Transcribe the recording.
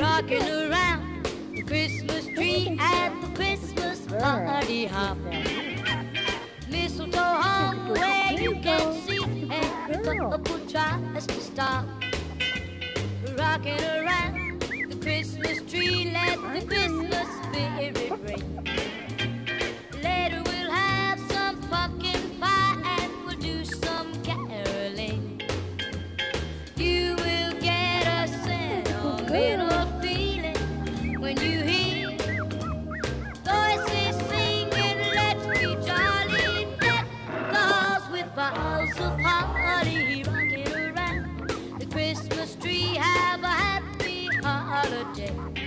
Rocking around the Christmas tree at the Christmas party hop. Mistletoe hung where you can see, and the couple tries to stop. Rocking around the Christmas tree. Christmas tree. Have a happy holiday.